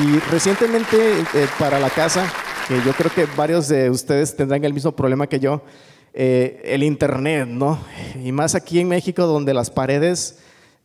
Y recientemente eh, para la casa, que yo creo que varios de ustedes tendrán el mismo problema que yo, eh, el Internet, ¿no? Y más aquí en México donde las paredes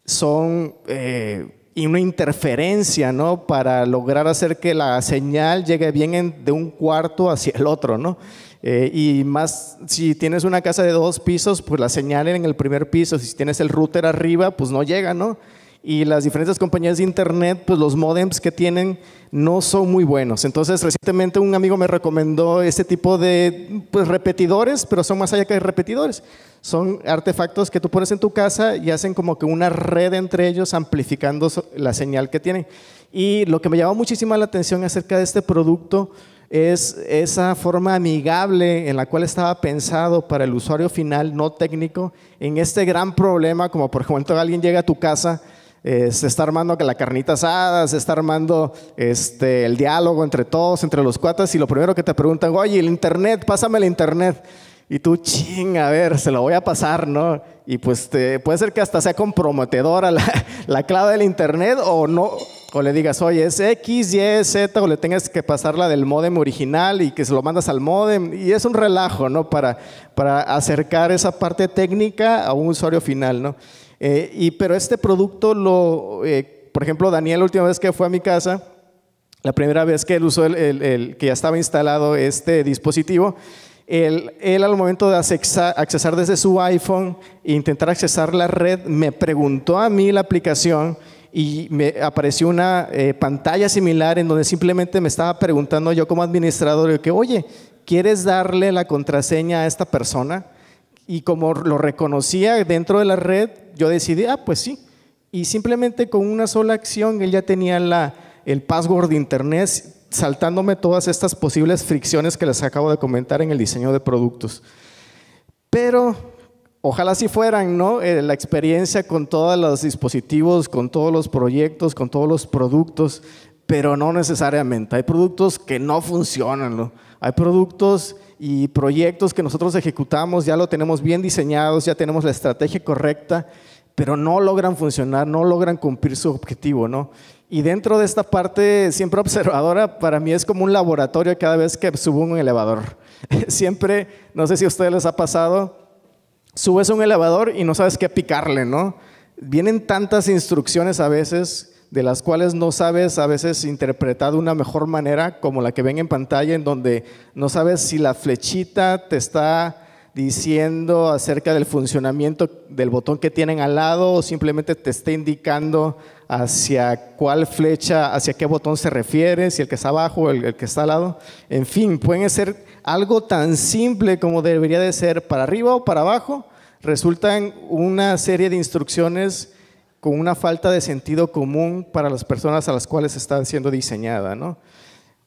son eh, una interferencia, ¿no? Para lograr hacer que la señal llegue bien de un cuarto hacia el otro, ¿no? Eh, y más, si tienes una casa de dos pisos, pues la señal en el primer piso, si tienes el router arriba, pues no llega, ¿no? Y las diferentes compañías de internet, pues los modems que tienen no son muy buenos. Entonces, recientemente un amigo me recomendó este tipo de pues, repetidores, pero son más allá que repetidores. Son artefactos que tú pones en tu casa y hacen como que una red entre ellos amplificando la señal que tienen. Y lo que me llamó muchísimo la atención acerca de este producto es esa forma amigable en la cual estaba pensado para el usuario final no técnico en este gran problema, como por ejemplo alguien llega a tu casa, eh, se está armando la carnita asada, se está armando este, el diálogo entre todos, entre los cuatas, y lo primero que te preguntan, oye, el internet, pásame el internet. Y tú, ching, a ver, se lo voy a pasar, ¿no? Y pues te, puede ser que hasta sea comprometedora la, la clave del internet o no, o le digas, oye, es X, Y, Z, o le tengas que pasar la del modem original y que se lo mandas al modem. Y es un relajo, ¿no? Para, para acercar esa parte técnica a un usuario final, ¿no? Eh, y, pero este producto, lo, eh, por ejemplo, Daniel, la última vez que fue a mi casa, la primera vez que él usó el, que ya estaba instalado este dispositivo, él, él, al momento de accesar desde su iPhone e intentar accesar la red, me preguntó a mí la aplicación y me apareció una eh, pantalla similar en donde simplemente me estaba preguntando yo como administrador que, oye, ¿quieres darle la contraseña a esta persona? Y como lo reconocía dentro de la red, yo decidí, ah, pues sí. Y simplemente con una sola acción él ya tenía el password de internet saltándome todas estas posibles fricciones que les acabo de comentar en el diseño de productos. Pero ojalá si fueran, ¿no? Eh, la experiencia con todos los dispositivos, con todos los proyectos, con todos los productos, pero no necesariamente. Hay productos que no funcionan, ¿no? Hay productos y proyectos que nosotros ejecutamos, ya lo tenemos bien diseñados, ya tenemos la estrategia correcta, pero no logran funcionar, no logran cumplir su objetivo, ¿no? Y dentro de esta parte siempre observadora, para mí es como un laboratorio cada vez que subo un elevador. Siempre, no sé si a ustedes les ha pasado, subes un elevador y no sabes qué picarle, ¿no? Vienen tantas instrucciones a veces de las cuales no sabes a veces interpretar de una mejor manera, como la que ven en pantalla, en donde no sabes si la flechita te está diciendo acerca del funcionamiento del botón que tienen al lado o simplemente te está indicando hacia cuál flecha, hacia qué botón se refiere, si el que está abajo o el, que está al lado. En fin, pueden ser algo tan simple como debería de ser para arriba o para abajo, resultan una serie de instrucciones con una falta de sentido común para las personas a las cuales está siendo diseñada. ¿no?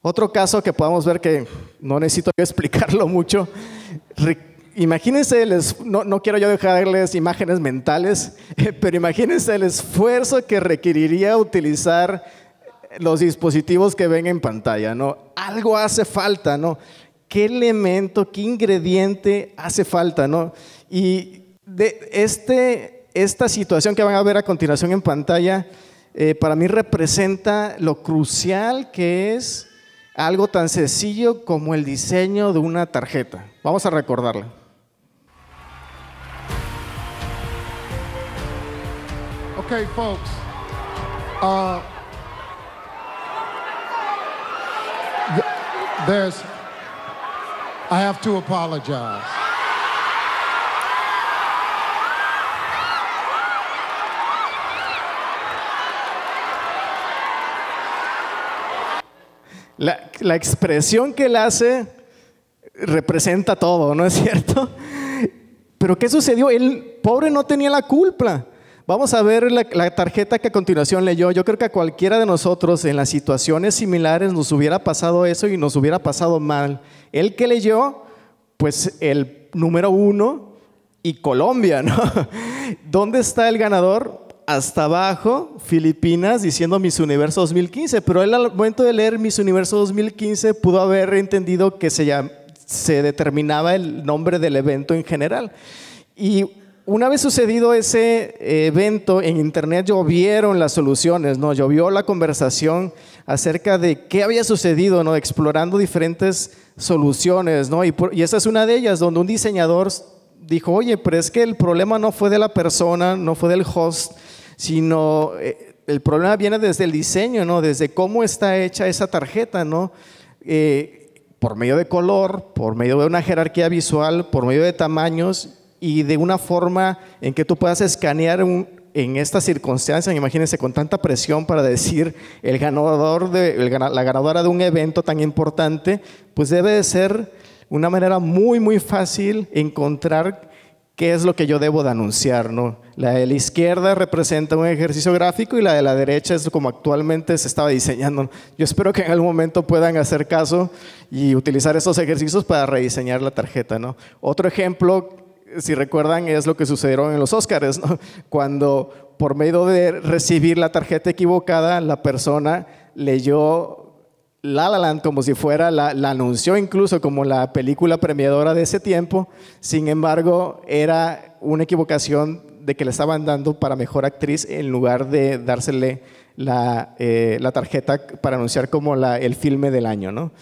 Otro caso que podamos ver que no necesito explicarlo mucho, imagínense, no, no, quiero yo dejarles imágenes mentales, pero imagínense el esfuerzo que requeriría utilizar los dispositivos que ven en pantalla, ¿no? Algo hace falta, ¿no? ¿Qué elemento, qué ingrediente hace falta, ¿no? Y de este esta situación que van a ver a continuación en pantalla, eh, para mí representa lo crucial que es algo tan sencillo como el diseño de una tarjeta. Vamos a recordarla. Okay, folks. Uh, there's, I have to apologize. La, expresión que él hace representa todo, ¿no es cierto? Pero ¿qué sucedió? El pobre no tenía la culpa. Vamos a ver la, la, tarjeta que a continuación leyó. Yo creo que a cualquiera de nosotros en las situaciones similares nos hubiera pasado eso y nos hubiera pasado mal. El que leyó, pues el número uno y Colombia, ¿no? ¿Dónde está el ganador? Hasta abajo Filipinas diciendo Miss Universo 2015, pero él al momento de leer Miss Universo 2015 pudo haber entendido que se, se determinaba el nombre del evento en general. Y una vez sucedido ese evento en internet llovieron las soluciones, ¿no? Llovió la conversación acerca de qué había sucedido, ¿no? Explorando diferentes soluciones, ¿no? Y, y esa es una de ellas, donde un diseñador dijo, oye, pero es que el problema no fue de la persona, no fue del host, sino eh, el problema viene desde el diseño, ¿no? Desde cómo está hecha esa tarjeta, ¿no? Eh, por medio de color, por medio de una jerarquía visual, por medio de tamaños y de una forma en que tú puedas escanear en estas circunstancias, imagínense con tanta presión para decir el ganador de, la ganadora de un evento tan importante, pues debe de ser una manera muy, muy fácil encontrar qué es lo que yo debo de anunciar. ¿no? La de la izquierda representa un ejercicio gráfico y la de la derecha es como actualmente se estaba diseñando. Yo espero que en algún momento puedan hacer caso y utilizar esos ejercicios para rediseñar la tarjeta. ¿no? Otro ejemplo si recuerdan, es lo que sucedió en los Oscars, cuando por medio de recibir la tarjeta equivocada, la persona leyó La La Land como si fuera, la, la, anunció incluso como la película premiadora de ese tiempo, sin embargo, era una equivocación de que le estaban dando para mejor actriz en lugar de dársele la, eh, la tarjeta para anunciar como la, el filme del año. ¿no?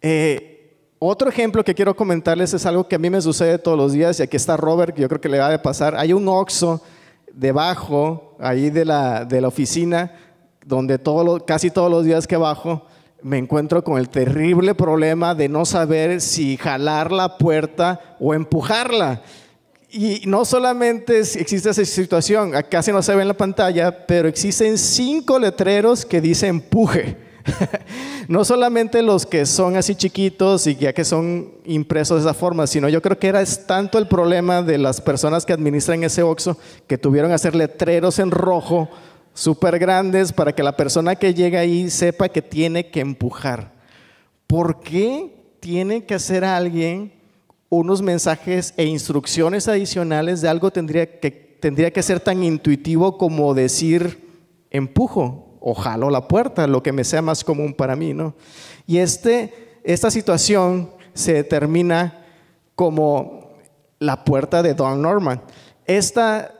Eh, otro ejemplo que quiero comentarles es algo que a mí me sucede todos los días y aquí está Robert, que yo creo que le va a pasar. Hay un Oxxo debajo, ahí de la, de la oficina, donde casi todos los días que bajo me encuentro con el terrible problema de no saber si jalar la puerta o empujarla. Y no solamente existe esa situación, casi no se ve en la pantalla, pero existen cinco letreros que dicen empuje. no solamente los que son así chiquitos y ya que son impresos de esa forma, sino yo creo que era tanto el problema de las personas que administran ese OXO que tuvieron que hacer letreros en rojo súper grandes para que la persona que llega ahí sepa que tiene que empujar. ¿Por qué tiene que hacer alguien unos mensajes e instrucciones adicionales de algo tendría que, tendría que ser tan intuitivo como decir empujo? o jalo la puerta, lo que me sea más común para mí, ¿no? Y este, esta situación se determina como la puerta de Don Norman. Esta,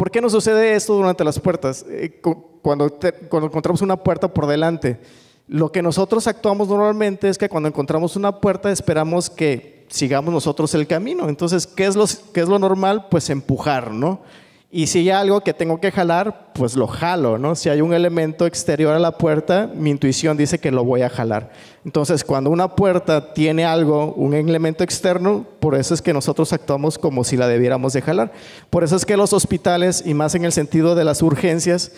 ¿Por qué no sucede esto durante las puertas? Eh, cuando, encontramos una puerta por delante, lo que nosotros actuamos normalmente es que cuando encontramos una puerta esperamos que sigamos nosotros el camino. Entonces, ¿qué es lo, qué es lo normal? Pues empujar, ¿no? Y si hay algo que tengo que jalar, pues lo jalo, ¿no? Si hay un elemento exterior a la puerta, mi intuición dice que lo voy a jalar. Entonces, cuando una puerta tiene algo, un elemento externo, por eso es que nosotros actuamos como si la debiéramos de jalar. Por eso es que los hospitales, y más en el sentido de las urgencias,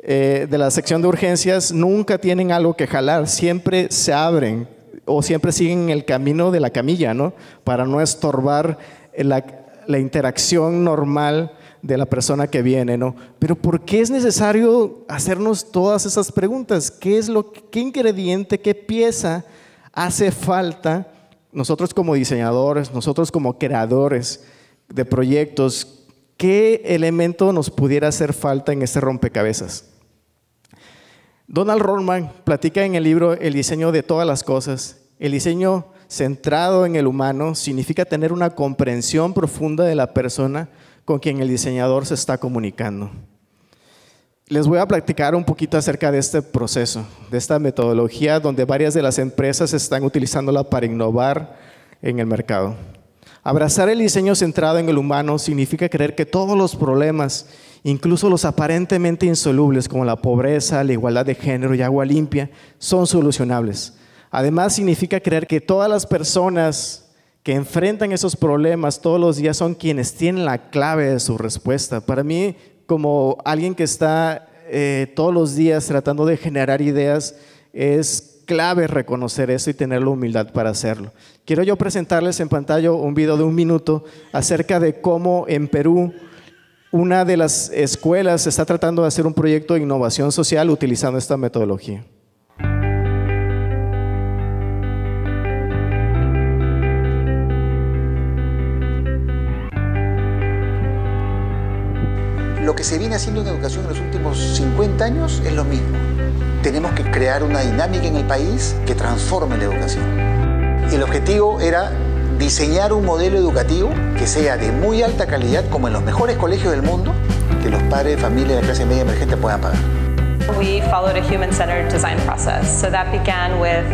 eh, de la sección de urgencias, nunca tienen algo que jalar, siempre se abren o siempre siguen el camino de la camilla, ¿no? Para no estorbar la, la interacción normal de la persona que viene, ¿no? Pero ¿por qué es necesario hacernos todas esas preguntas? ¿Qué es lo qué ingrediente, qué pieza hace falta nosotros como diseñadores, nosotros como creadores de proyectos, qué elemento nos pudiera hacer falta en este rompecabezas? Donald Rollman platica en el libro El diseño de todas las cosas. El diseño centrado en el humano significa tener una comprensión profunda de la persona con quien el diseñador se está comunicando. Les voy a platicar un poquito acerca de este proceso, de esta metodología donde varias de las empresas están utilizándola para innovar en el mercado. Abrazar el diseño centrado en el humano significa creer que todos los problemas, incluso los aparentemente insolubles como la pobreza, la igualdad de género y agua limpia, son solucionables. Además significa creer que todas las personas que enfrentan esos problemas todos los días son quienes tienen la clave de su respuesta. Para mí, como alguien que está eh, todos los días tratando de generar ideas, es clave reconocer eso y tener la humildad para hacerlo. Quiero yo presentarles en pantalla un video de un minuto acerca de cómo en Perú una de las escuelas está tratando de hacer un proyecto de innovación social utilizando esta metodología. Que se viene haciendo en educación en los últimos 50 años es lo mismo. Tenemos que crear una dinámica en el país que transforme la educación. El objetivo era diseñar un modelo educativo que sea de muy alta calidad, como en los mejores colegios del mundo, que los padres de familia de clase media emergente puedan pagar. We followed a human-centered design process. So that began with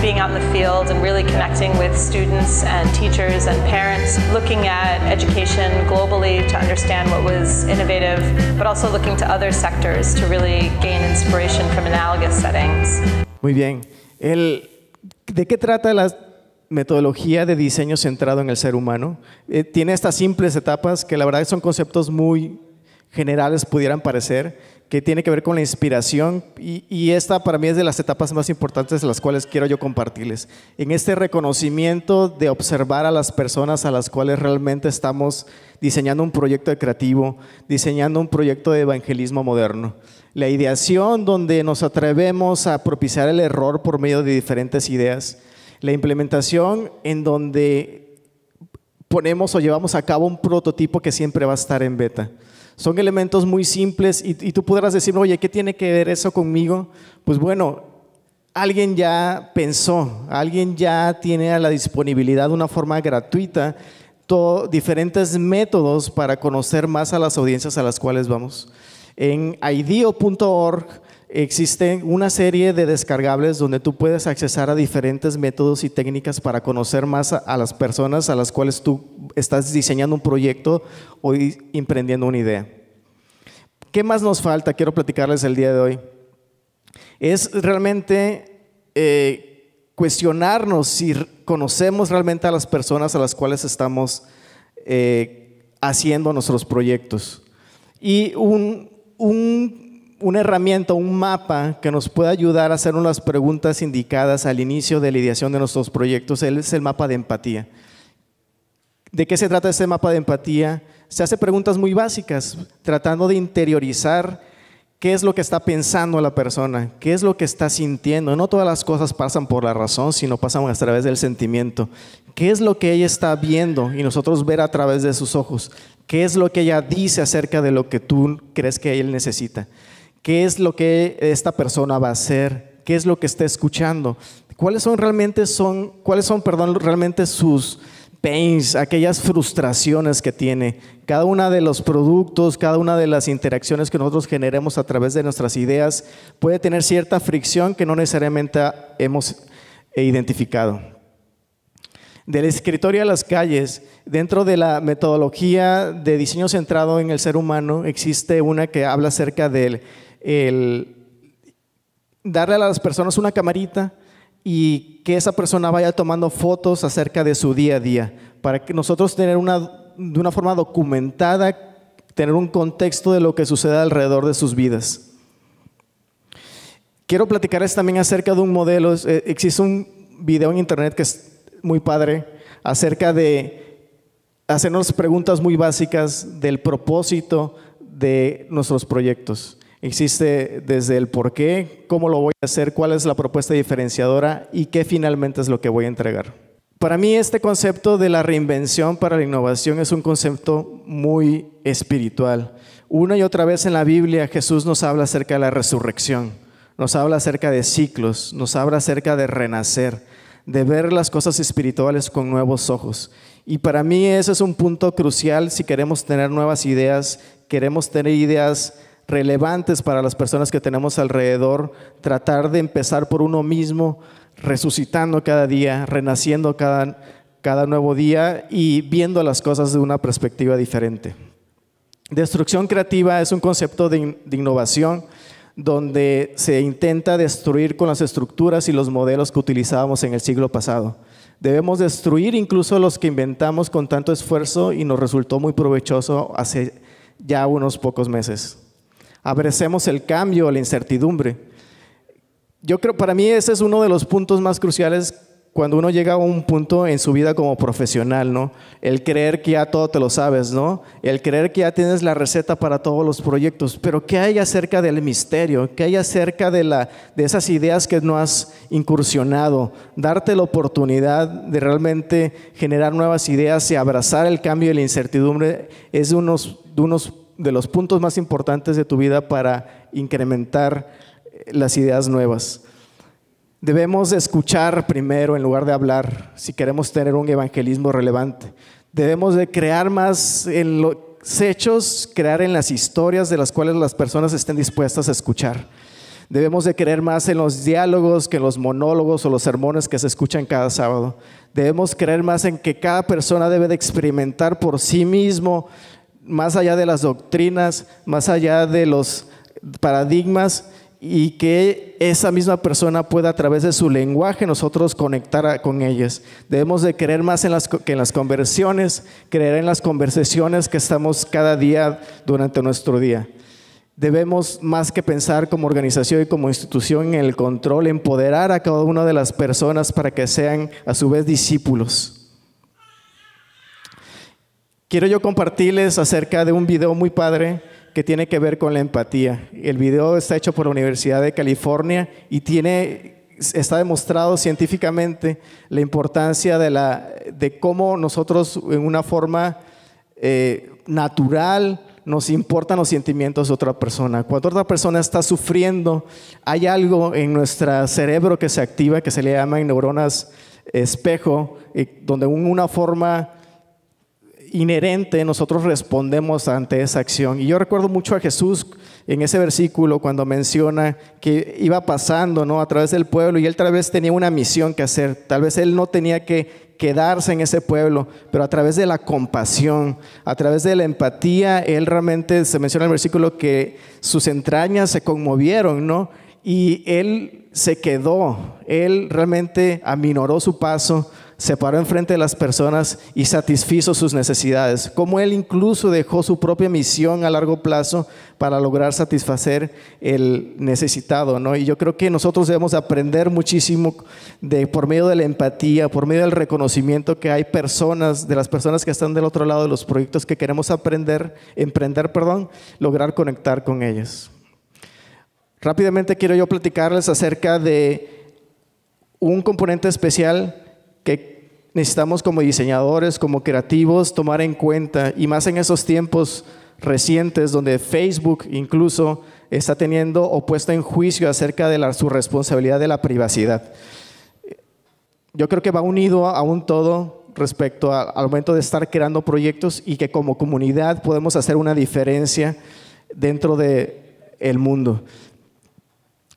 being out in the field and really connecting with students and teachers and parents, looking at education globally to understand what was innovative, but also looking to other sectors to really gain inspiration from analogous settings. Muy bien. El, ¿De qué trata la metodología de diseño centrado en el ser humano? Eh, tiene estas simples etapas que la verdad son conceptos muy generales, pudieran parecer que tiene que ver con la inspiración y, esta para mí es de las etapas más importantes de las cuales quiero yo compartirles. En este reconocimiento de observar a las personas a las cuales realmente estamos diseñando un proyecto de creativo, diseñando un proyecto de evangelismo moderno. La ideación donde nos atrevemos a propiciar el error por medio de diferentes ideas. La implementación en donde ponemos o llevamos a cabo un prototipo que siempre va a estar en beta. Son elementos muy simples y, tú podrás decir, oye, ¿qué tiene que ver eso conmigo? Pues bueno, alguien ya pensó, alguien ya tiene a la disponibilidad de una forma gratuita diferentes métodos para conocer más a las audiencias a las cuales vamos. En ideo.org existe una serie de descargables donde tú puedes accesar a diferentes métodos y técnicas para conocer más a, las personas a las cuales tú estás diseñando un proyecto o emprendiendo una idea. ¿Qué más nos falta? Quiero platicarles el día de hoy. Es realmente eh, cuestionarnos si conocemos realmente a las personas a las cuales estamos eh, haciendo nuestros proyectos. Y un, una herramienta, un mapa que nos pueda ayudar a hacer unas preguntas indicadas al inicio de la ideación de nuestros proyectos es el mapa de empatía. ¿De qué se trata ese mapa de empatía? Se hace preguntas muy básicas, tratando de interiorizar qué es lo que está pensando la persona, qué es lo que está sintiendo. No todas las cosas pasan por la razón, sino pasan a través del sentimiento. ¿Qué es lo que ella está viendo y nosotros ver a través de sus ojos? ¿Qué es lo que ella dice acerca de lo que tú crees que él necesita? Qué es lo que esta persona va a hacer, qué es lo que está escuchando, cuáles son realmente son, cuáles son, perdón, realmente sus pains, aquellas frustraciones que tiene. Cada uno de los productos, cada una de las interacciones que nosotros generemos a través de nuestras ideas puede tener cierta fricción que no necesariamente hemos identificado. Del escritorio a las calles, dentro de la metodología de diseño centrado en el ser humano, existe una que habla acerca del el darle a las personas una camarita y que esa persona vaya tomando fotos acerca de su día a día, para que nosotros tener una, de una forma documentada, tener un contexto de lo que sucede alrededor de sus vidas. Quiero platicarles también acerca de un modelo, eh, existe un video en internet que es muy padre, acerca de hacernos preguntas muy básicas del propósito de nuestros proyectos. Existe desde el por qué, cómo lo voy a hacer, cuál es la propuesta diferenciadora y qué finalmente es lo que voy a entregar. Para mí este concepto de la reinvención para la innovación es un concepto muy espiritual. Una y otra vez en la Biblia Jesús nos habla acerca de la resurrección, nos habla acerca de ciclos, nos habla acerca de renacer, de ver las cosas espirituales con nuevos ojos. Y para mí ese es un punto crucial si queremos tener nuevas ideas, queremos tener ideas relevantes para las personas que tenemos alrededor, tratar de empezar por uno mismo, resucitando cada día, renaciendo cada, nuevo día y viendo las cosas de una perspectiva diferente. Destrucción creativa es un concepto de innovación donde se intenta destruir con las estructuras y los modelos que utilizábamos en el siglo pasado. Debemos destruir incluso los que inventamos con tanto esfuerzo y nos resultó muy provechoso hace ya unos pocos meses abracemos el cambio, la incertidumbre. Yo creo, para mí ese es uno de los puntos más cruciales cuando uno llega a un punto en su vida como profesional, ¿no? El creer que ya todo te lo sabes, ¿no? El creer que ya tienes la receta para todos los proyectos, pero ¿qué hay acerca del misterio? ¿Qué hay acerca de, la, esas ideas que no has incursionado? Darte la oportunidad de realmente generar nuevas ideas y abrazar el cambio y la incertidumbre es unos, de unos de los puntos más importantes de tu vida para incrementar eh, las ideas nuevas. Debemos escuchar primero en lugar de hablar si queremos tener un evangelismo relevante. Debemos de crear más en los hechos, crear en las historias de las cuales las personas estén dispuestas a escuchar. Debemos de creer más en los diálogos que en los monólogos o los sermones que se escuchan cada sábado. Debemos creer más en que cada persona debe de experimentar por sí mismo, más allá de las doctrinas, más allá de los paradigmas, y que esa misma persona pueda a través de su lenguaje nosotros conectar con ellas. Debemos de creer más en las, que en las conversiones, creer en las conversaciones que estamos cada día durante nuestro día. Debemos más que pensar como organización y como institución en el control, empoderar a cada una de las personas para que sean a su vez discípulos. Quiero yo compartirles acerca de un video muy padre que tiene que ver con la empatía. El video está hecho por la Universidad de California y tiene, está demostrado científicamente la importancia de, la, de cómo nosotros en una forma eh, natural nos importan los sentimientos de otra persona. Cuando otra persona está sufriendo, hay algo en nuestro cerebro que se activa, que se le llama neuronas espejo, eh, donde en una forma inherente nosotros respondemos ante esa acción. Y yo recuerdo mucho a Jesús en ese versículo cuando menciona que iba pasando ¿no? a través del pueblo y él tal vez tenía una misión que hacer. Tal vez él no tenía que quedarse en ese pueblo, pero a través de la compasión, a través de la empatía, él realmente, se menciona en el versículo que sus entrañas se conmovieron, ¿no? Y él se quedó, él realmente aminoró su paso se paró enfrente de las personas y satisfizo sus necesidades. Como él incluso dejó su propia misión a largo plazo para lograr satisfacer el necesitado, ¿no? Y yo creo que nosotros debemos aprender muchísimo de por medio de la empatía, por medio del reconocimiento que hay personas, de las personas que están del otro lado de los proyectos que queremos aprender, emprender, perdón, lograr conectar con ellos. Rápidamente quiero yo platicarles acerca de un componente especial que necesitamos como diseñadores, como creativos, tomar en cuenta, y más en esos tiempos recientes donde Facebook incluso está teniendo o puesto en juicio acerca de la, su responsabilidad de la privacidad. Yo creo que va unido a un todo respecto al momento de estar creando proyectos y que como comunidad podemos hacer una diferencia dentro del el mundo.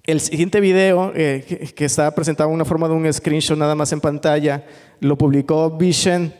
El siguiente video, eh, que, está presentado en una forma de un screenshot nada más en pantalla, lo publicó Vision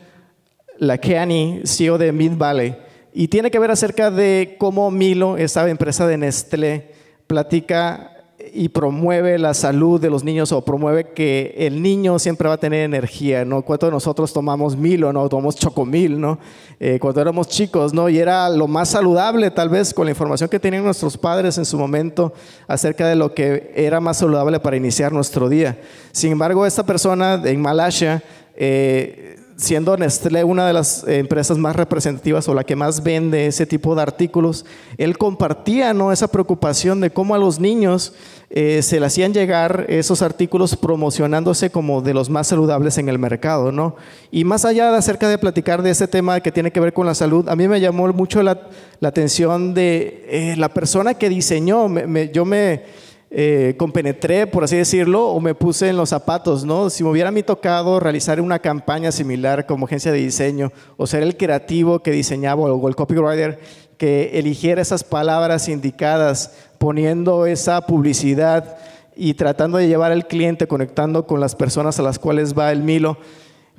Lakeani, CEO de Mid Valley, y tiene que ver acerca de cómo Milo, esa empresa de Nestlé, platica y promueve la salud de los niños o promueve que el niño siempre va a tener energía, ¿no? Cuando de nosotros tomamos Milo, ¿no? Tomamos Chocomil, ¿no? Eh, cuando éramos chicos, ¿no? Y era lo más saludable, tal vez, con la información que tenían nuestros padres en su momento acerca de lo que era más saludable para iniciar nuestro día. Sin embargo, esta persona en Malasia, eh, siendo Nestlé una de las empresas más representativas o la que más vende ese tipo de artículos, él compartía ¿no? esa preocupación de cómo a los niños eh, se le hacían llegar esos artículos promocionándose como de los más saludables en el mercado. ¿no? Y más allá de acerca de platicar de ese tema que tiene que ver con la salud, a mí me llamó mucho la, atención de eh, la persona que diseñó, yo me eh, compenetré, por así decirlo, o me puse en los zapatos, ¿no? Si me hubiera a mí tocado realizar una campaña similar como agencia de diseño, o ser el creativo que diseñaba, o el copywriter que eligiera esas palabras indicadas, poniendo esa publicidad y tratando de llevar al cliente, conectando con las personas a las cuales va el Milo,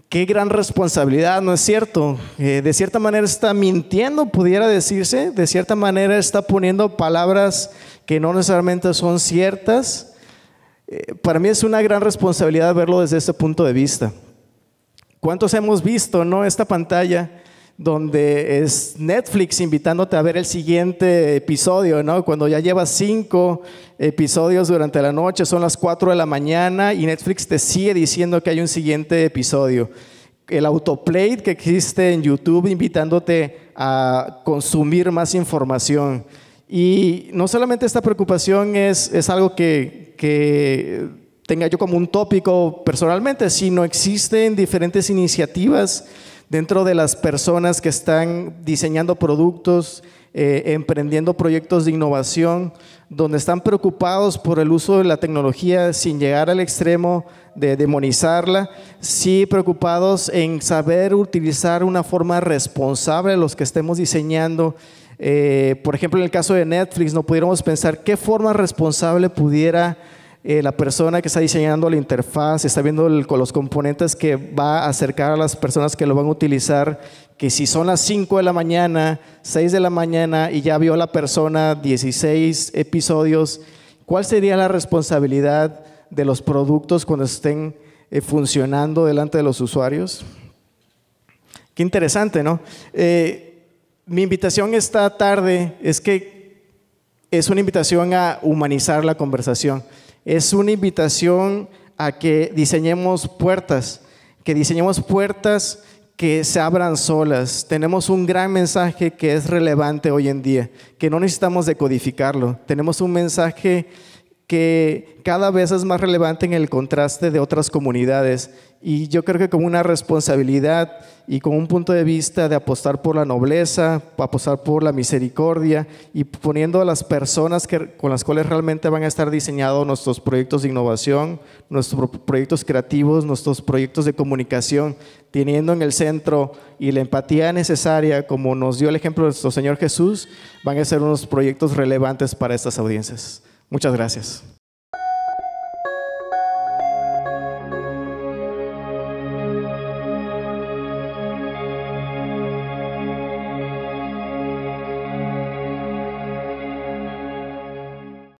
qué gran responsabilidad, ¿no es cierto? Eh, de cierta manera está mintiendo, pudiera decirse, de cierta manera está poniendo palabras que no necesariamente son ciertas. Eh, para mí es una gran responsabilidad verlo desde este punto de vista. ¿Cuántos hemos visto no esta pantalla donde es Netflix invitándote a ver el siguiente episodio, ¿no? Cuando ya llevas cinco episodios durante la noche, son las cuatro de la mañana y Netflix te sigue diciendo que hay un siguiente episodio. El autoplay que existe en YouTube invitándote a consumir más información. Y no solamente esta preocupación es, es algo que, que tenga yo como un tópico personalmente, sino existen diferentes iniciativas dentro de las personas que están diseñando productos, eh, emprendiendo proyectos de innovación, donde están preocupados por el uso de la tecnología sin llegar al extremo de demonizarla, sí preocupados en saber utilizar una forma responsable los que estemos diseñando. Eh, por ejemplo, en el caso de Netflix, no pudiéramos pensar qué forma responsable pudiera eh, la persona que está diseñando la interfaz, está viendo con los componentes que va a acercar a las personas que lo van a utilizar, que si son las 5 de la mañana, 6 de la mañana y ya vio la persona 16 episodios, ¿cuál sería la responsabilidad de los productos cuando estén eh, funcionando delante de los usuarios? Qué interesante, ¿no? Eh, mi invitación esta tarde es que es una invitación a humanizar la conversación es una invitación a que diseñemos puertas, que diseñemos puertas que se abran solas. Tenemos un gran mensaje que es relevante hoy en día, que no necesitamos decodificarlo. Tenemos un mensaje que cada vez es más relevante en el contraste de otras comunidades. Y yo creo que con una responsabilidad y con un punto de vista de apostar por la nobleza, apostar por la misericordia y poniendo a las personas que, con las cuales realmente van a estar diseñados nuestros proyectos de innovación, nuestros proyectos creativos, nuestros proyectos de comunicación, teniendo en el centro y la empatía necesaria, como nos dio el ejemplo de nuestro Señor Jesús, van a ser unos proyectos relevantes para estas audiencias. Muchas gracias.